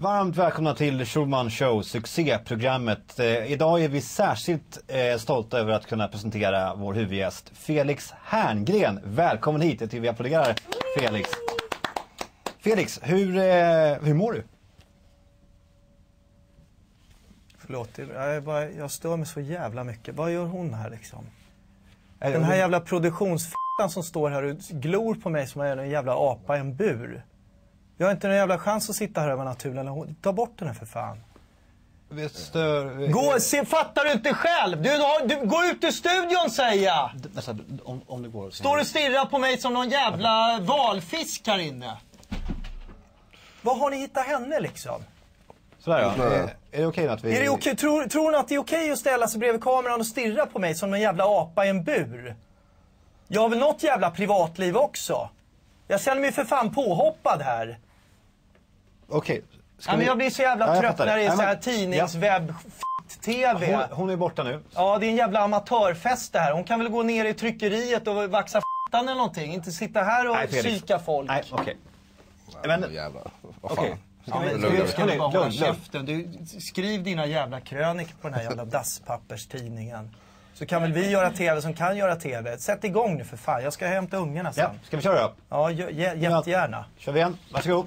Varmt välkomna till Schulman Show, succéprogrammet. Eh, idag är vi särskilt eh, stolta över att kunna presentera vår huvudgäst Felix Herngren. Välkommen hit, jag tycker vi applåderar Felix. Felix, hur, eh, hur mår du? Förlåt, jag, är bara, jag stör mig så jävla mycket. Vad gör hon här liksom? Är- Den här jävla produktionsfittan som står här och glor på mig som en jävla apa i en bur. Jag har inte en jävla chans att sitta här över naturen. Ta bort den här för fan. Vi stör... Gå, se, fattar du inte själv? Du, har, du, gå ut ur studion säger jag! Om, om det går. Står och stirrar på mig som någon jävla valfisk här inne. Vad har ni hittat henne liksom? Sådär ja. Är, är det okej att vi... Är det okej? Tror, tror hon att det är okej att ställa sig bredvid kameran och stirra på mig som en jävla apa i en bur? Jag har väl något jävla privatliv också? Jag känner mig för fan påhoppad här. Okej. Ska Ja, men vi- jag blir så jävla Ja, trött när det är Ja, så här men- tidningswebb tv Hon, hon är borta nu. Ja, det är en jävla amatörfest det här. Hon kan väl gå ner i tryckeriet och vaxa f***an eller någonting. Inte sitta här och Nej, psyka folk. Nej, okej. Men, Jävlar. Vad fan. Ja, men, du ska bara hålla lugn. käften. Du, skriv dina jävla krönikor på den här jävla dasspapperstidningen. Så kan väl vi göra TV som kan göra TV. Sätt igång nu för fan. Jag ska hämta ungarna Ja, sen. ska vi köra då? Ja, jä- jä- jättegärna. Kör vi igen. Varsågod.